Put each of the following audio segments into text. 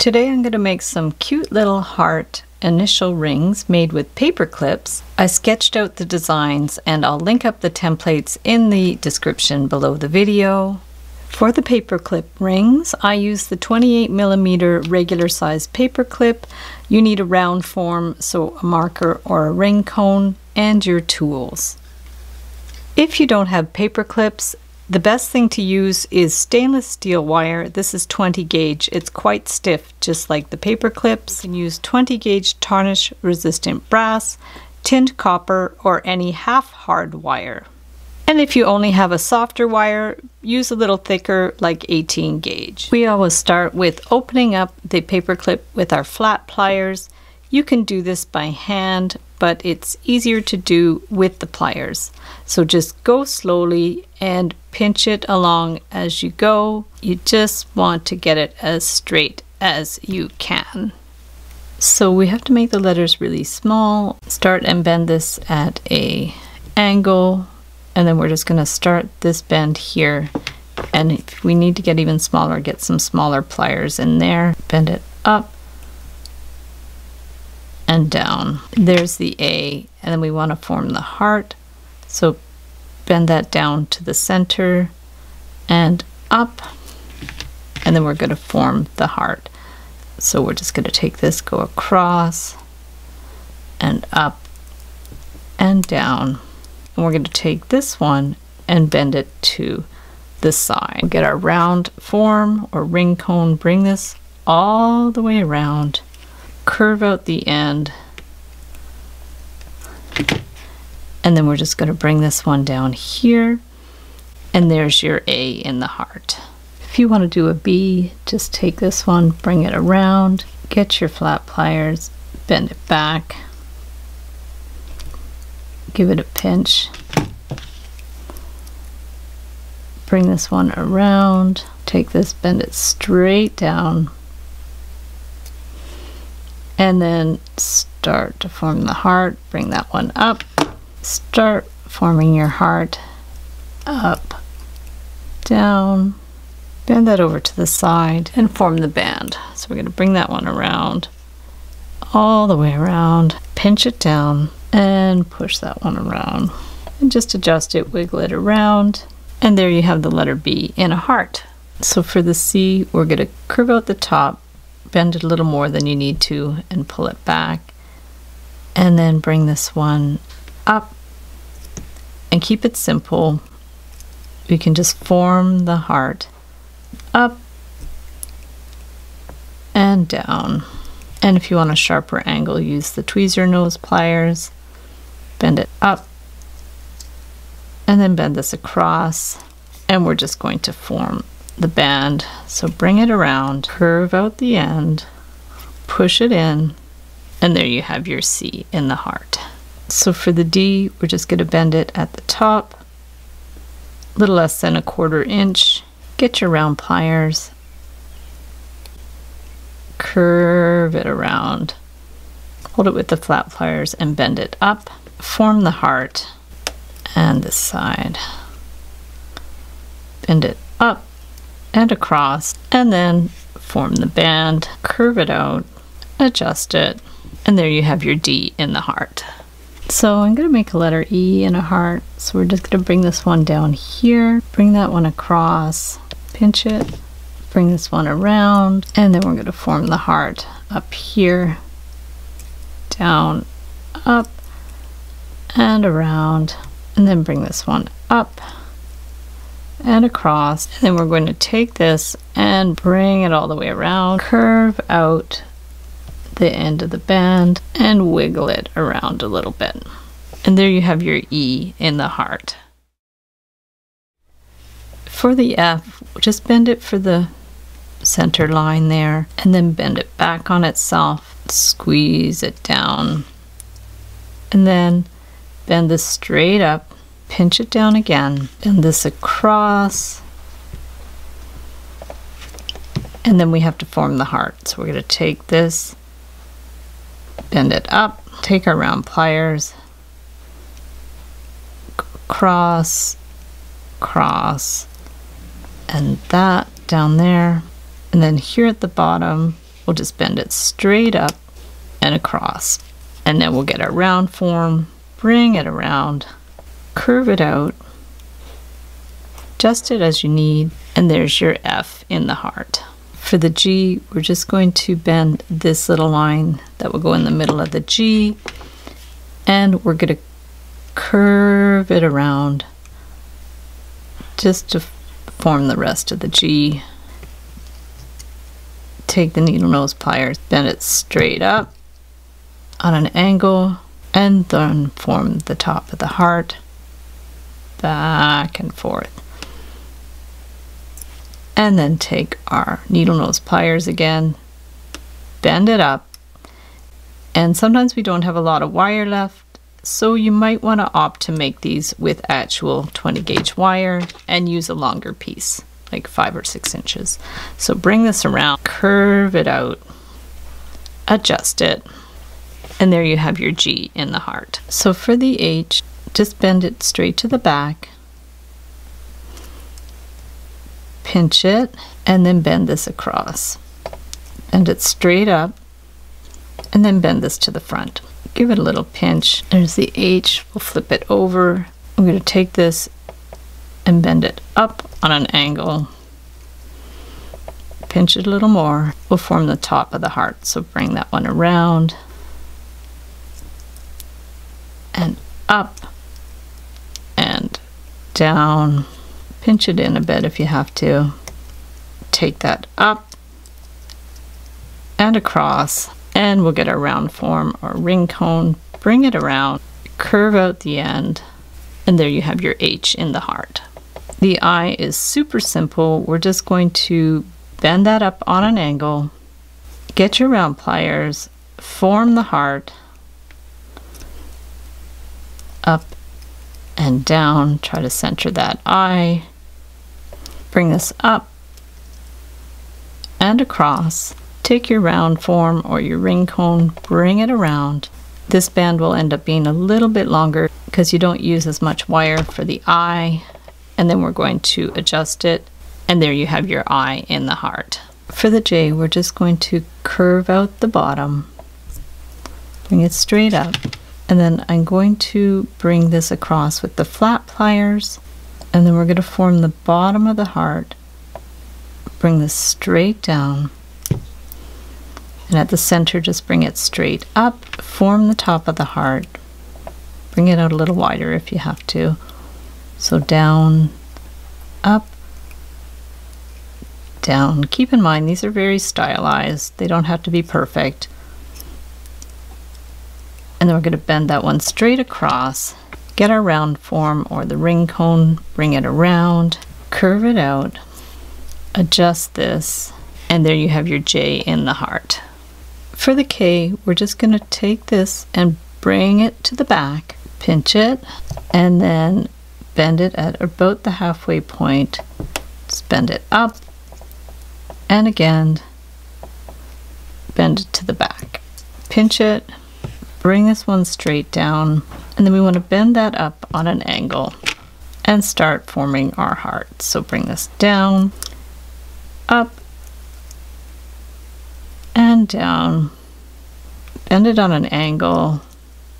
Today I'm going to make some cute little heart initial rings made with paper clips. I sketched out the designs and I'll link up the templates in the description below the video. For the paperclip rings, I use the 28 millimeter regular size paperclip. You need a round form, so a marker or a ring cone, and your tools. If you don't have paper clips, the best thing to use is stainless steel wire. This is 20 gauge. It's quite stiff, just like the paper clips. You can use 20 gauge tarnish resistant brass, tinned copper, or any half hard wire. And if you only have a softer wire, use a little thicker like 18 gauge. We always start with opening up the paper clip with our flat pliers. You can do this by hand, but it's easier to do with the pliers. So just go slowly and pinch it along as you go. You just want to get it as straight as you can. So we have to make the letters really small. Start and bend this at a angle and then we're just going to start this bend here and if we need to get even smaller get some smaller pliers in there bend it up and down. There's the A and then we want to form the heart. So bend that down to the center and up and then we're going to form the heart. So we're just going to take this go across and up and down. And we're going to take this one and bend it to the side. We'll get our round form or ring cone, bring this all the way around, curve out the end, and then we're just going to bring this one down here, and there's your A in the heart. If you want to do a B, just take this one, bring it around, get your flat pliers, bend it back, give it a pinch. Bring this one around, take this, bend it straight down, and then start to form the heart. Bring that one up, start forming your heart up, down, bend that over to the side, and form the band. So we're going to bring that one around, all the way around, pinch it down, and push that one around. And just adjust it wiggle it around. And there you have the letter B in a heart. So for the C we're going to curve out the top bend it a little more than you need to and pull it back. And then bring this one up and keep it simple. We can just form the heart up and down. And if you want a sharper angle use the tweezer nose pliers bend it up, and then bend this across, and we're just going to form the band. So bring it around, curve out the end, push it in, and there you have your C in the heart. So for the D, we're just going to bend it at the top, a little less than a quarter inch. Get your round pliers, curve it around, hold it with the flat pliers, and bend it up form the heart and this side. Bend it up and across and then form the band, curve it out, adjust it, and there you have your D in the heart. So I'm going to make a letter E in a heart. So we're just going to bring this one down here, bring that one across, pinch it, bring this one around, and then we're going to form the heart up here, down, up, and around and then bring this one up and across. And then we're going to take this and bring it all the way around. Curve out the end of the band and wiggle it around a little bit. And there you have your E in the heart. For the F just bend it for the center line there and then bend it back on itself squeeze it down. And then bend this straight up, pinch it down again, bend this across, and then we have to form the heart. So we're going to take this, bend it up, take our round pliers, cross, cross, and that down there. And then here at the bottom, we'll just bend it straight up and across. And then we'll get our round form, bring it around, curve it out, adjust it as you need, and there's your F in the heart. For the G, we're just going to bend this little line that will go in the middle of the G, and we're going to curve it around just to form the rest of the G. Take the needle nose pliers, bend it straight up on an angle, and then form the top of the heart back and forth. And then take our needle nose pliers again, bend it up, and sometimes we don't have a lot of wire left, so you might want to opt to make these with actual 20 gauge wire and use a longer piece, like five or six inches. So bring this around, curve it out, adjust it, and there you have your G in the heart. So for the H, just bend it straight to the back, pinch it, and then bend this across. Bend it straight up, and then bend this to the front give it a little pinch. There's the H, we'll flip it over. I'm going to take this and bend it up on an angle. Pinch it a little more. We'll form the top of the heart, so bring that one around. And up and down. Pinch it in a bit if you have to. Take that up and across and we'll get our round form or ring cone, bring it around, curve out the end, and there you have your H in the heart. The I is super simple. We're just going to bend that up on an angle, get your round pliers, form the heart, up and down, try to center that I. bring this up and across, Take your round form or your ring cone, bring it around. This band will end up being a little bit longer because you don't use as much wire for the I. And then we're going to adjust it. And there you have your I in the heart. For the J, we're just going to curve out the bottom, bring it straight up, and then I'm going to bring this across with the flat pliers, and then we're going to form the bottom of the heart, bring this straight down, and at the center, just bring it straight up, form the top of the heart. Bring it out a little wider if you have to. So down, up, down. Keep in mind, these are very stylized. They don't have to be perfect. And then we're going to bend that one straight across. Get our round form or the ring cone, bring it around, curve it out, adjust this, and there you have your J in the heart. For the K, we're just going to take this and bring it to the back, pinch it, and then bend it at about the halfway point. Just bend it up, and again, bend it to the back. Pinch it, bring this one straight down, and then we want to bend that up on an angle and start forming our heart. So bring this down, up, and down. Bend it on an angle,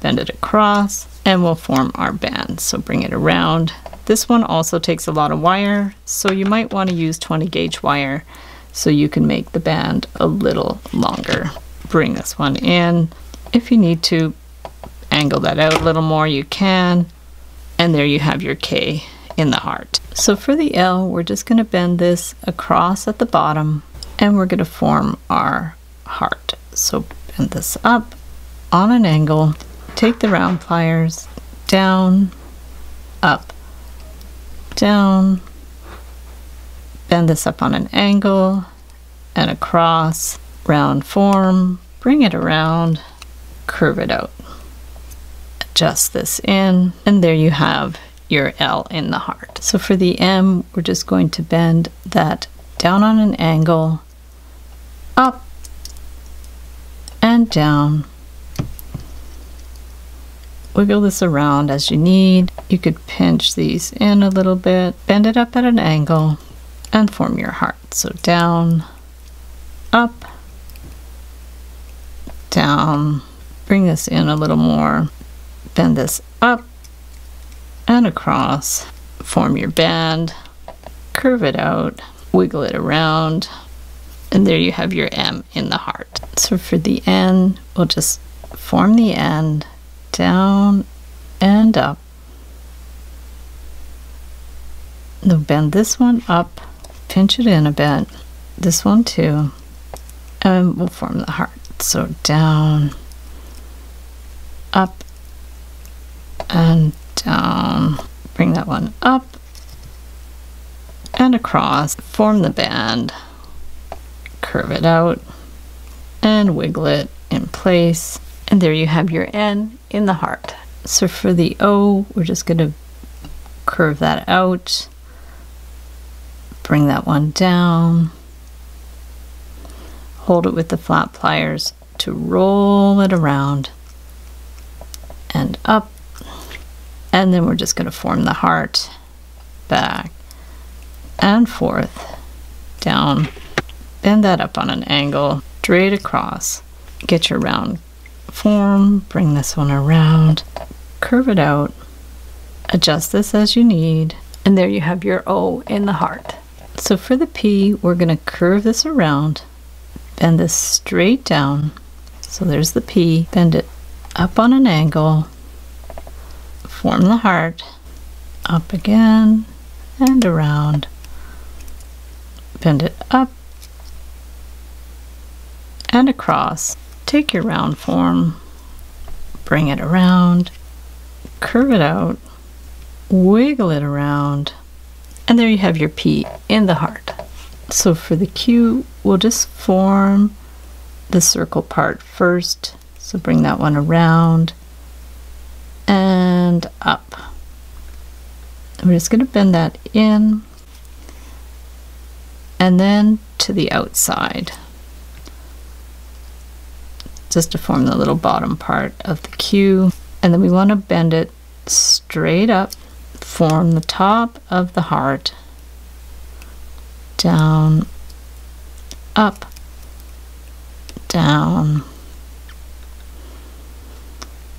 bend it across, and we'll form our band. So bring it around. This one also takes a lot of wire, so you might want to use 20 gauge wire so you can make the band a little longer. Bring this one in. If you need to angle that out a little more, you can. And there you have your K in the heart. So for the L, we're just going to bend this across at the bottom and we're going to form our heart. So bend this up on an angle, take the round pliers down, up, down, bend this up on an angle and across, round form, bring it around, curve it out. Adjust this in, and there you have your L in the heart. So for the M, we're just going to bend that down on an angle, up, and down. Wiggle this around as you need. You could pinch these in a little bit, bend it up at an angle, and form your heart. So down, up, down, bring this in a little more, bend this up and across, form your band, curve it out, wiggle it around, and there you have your M in the heart. So for the N, we'll just form the end down and up. Now bend this one up, pinch it in a bit, this one too, and we'll form the heart. So down, up, and down. Bring that one up and across. Form the band, curve it out, and wiggle it in place. And there you have your N in the heart. So for the O, we're just going to curve that out, bring that one down, hold it with the flat pliers to roll it around and up. And then we're just going to form the heart back and forth, down, bend that up on an angle, straight across. Get your round form, bring this one around, curve it out, adjust this as you need, and there you have your O in the heart. So for the P, we're going to curve this around, bend this straight down. So there's the P, bend it up on an angle, form the heart, up again and around, bend it up and across. Take your round form, bring it around, curve it out, wiggle it around, and there you have your P in the heart. So for the Q, we'll just form the circle part first. So bring that one around and up. We're just going to bend that in and then to the outside just to form the little bottom part of the Q. And then we want to bend it straight up, form the top of the heart, down, up, down,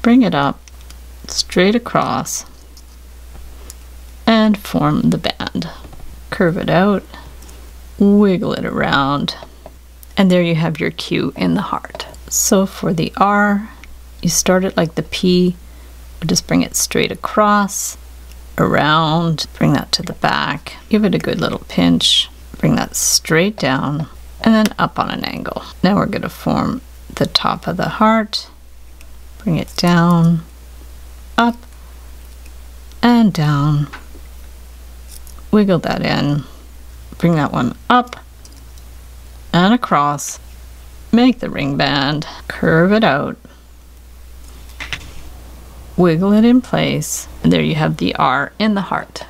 bring it up, straight across, and form the band. Curve it out, wiggle it around, and there you have your Q in the heart. So for the R, you start it like the P, just bring it straight across, around, bring that to the back, give it a good little pinch, bring that straight down, and then up on an angle. Now we're going to form the top of the heart, bring it down, up, and down, wiggle that in, bring that one up and across, Make the ring band, curve it out, wiggle it in place, and there you have the R in the heart.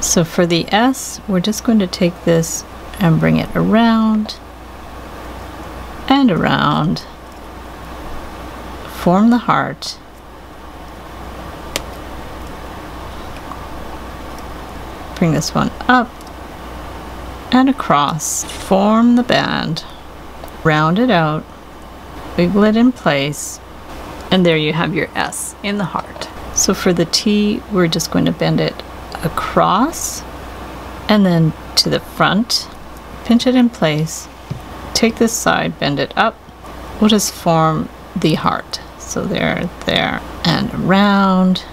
So for the S, we're just going to take this and bring it around and around, form the heart, bring this one up and across, form the band, round it out, wiggle it in place, and there you have your S in the heart. So for the T, we're just going to bend it across and then to the front, pinch it in place, take this side, bend it up. We'll just form the heart. So there, there, and around.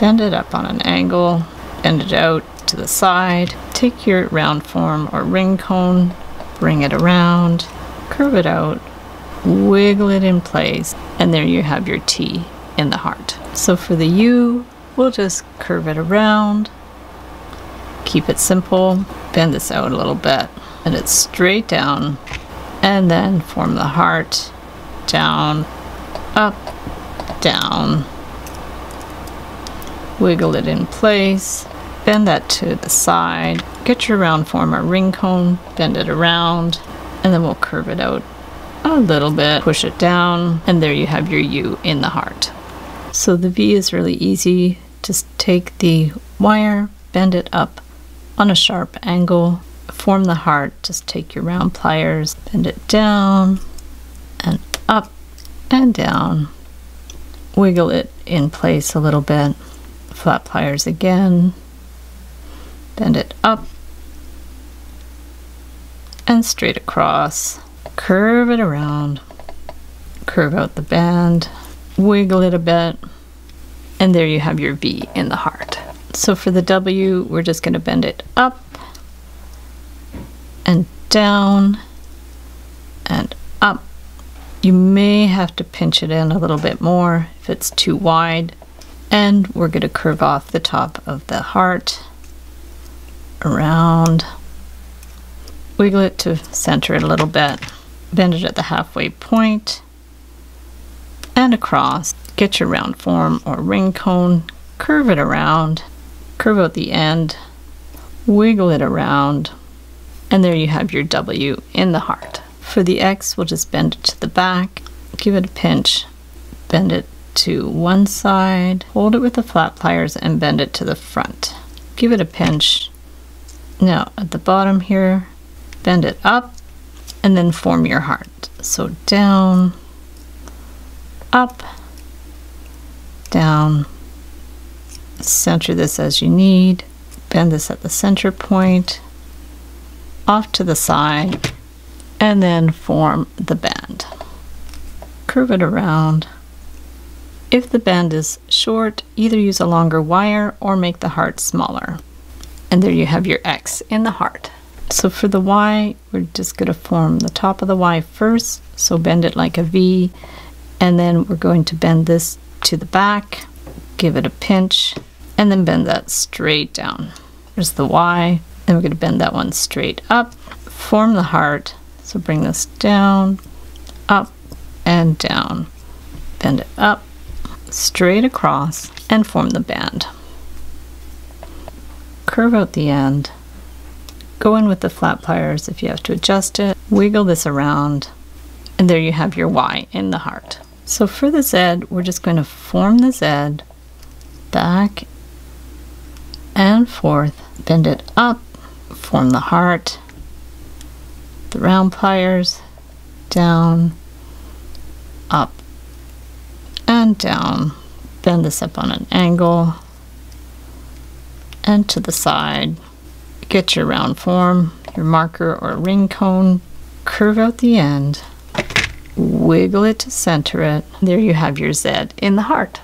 Bend it up on an angle, bend it out to the side. Take your round form or ring cone, bring it around, curve it out, wiggle it in place, and there you have your T in the heart. So for the U, we'll just curve it around, keep it simple, bend this out a little bit, and it's straight down, and then form the heart, down, up, down, wiggle it in place, bend that to the side, get your round form or ring cone, bend it around, and then we'll curve it out a little bit, push it down, and there you have your U in the heart. So the V is really easy. Just take the wire, bend it up on a sharp angle, form the heart, just take your round pliers, bend it down and up and down. Wiggle it in place a little bit. Flat pliers again. Bend it up and straight across. Curve it around. Curve out the band. Wiggle it a bit. And there you have your V in the heart. So for the W, we're just going to bend it up and down and up. You may have to pinch it in a little bit more if it's too wide. And we're going to curve off the top of the heart around. Wiggle it to center it a little bit. Bend it at the halfway point and across. Get your round form or ring cone, curve it around, curve out the end, wiggle it around, and there you have your W in the heart. For the X, we'll just bend it to the back, give it a pinch, bend it to one side, hold it with the flat pliers and bend it to the front. Give it a pinch. Now at the bottom here, bend it up and then form your heart. So down, up, down, center this as you need, bend this at the center point, off to the side, and then form the band. Curve it around. If the band is short, either use a longer wire or make the heart smaller. And there you have your X in the heart. So for the Y, we're just going to form the top of the Y first, so bend it like a V, and then we're going to bend this to the back, give it a pinch, and then bend that straight down. There's the Y. Then we're going to bend that one straight up, form the heart. So bring this down, up, and down. Bend it up, straight across, and form the band. Curve out the end. Go in with the flat pliers if you have to adjust it. Wiggle this around, and there you have your Y in the heart. So for the Z, we're just going to form the Z back and forth, bend it up, form the heart, the round pliers, down, up, and down. Bend this up on an angle and to the side. Get your round form, your marker or ring cone, curve out the end, wiggle it to center it. There you have your Z in the heart.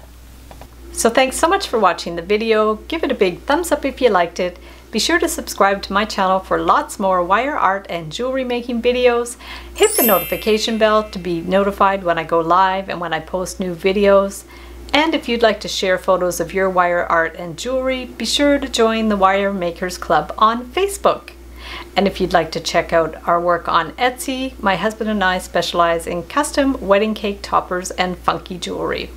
So thanks so much for watching the video. Give it a big thumbs up if you liked it. Be sure to subscribe to my channel for lots more wire art and jewelry making videos. Hit the notification bell to be notified when I go live and when I post new videos. And if you'd like to share photos of your wire art and jewelry, be sure to join the Wire Makers Club on Facebook. And if you'd like to check out our work on Etsy, my husband and I specialize in custom wedding cake toppers and funky jewelry.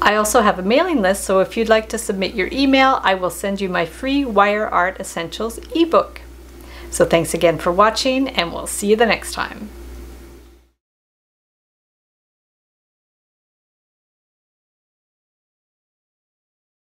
I also have a mailing list, so if you'd like to submit your email, I will send you my free Wire Art Essentials ebook. So thanks again for watching, and we'll see you the next time.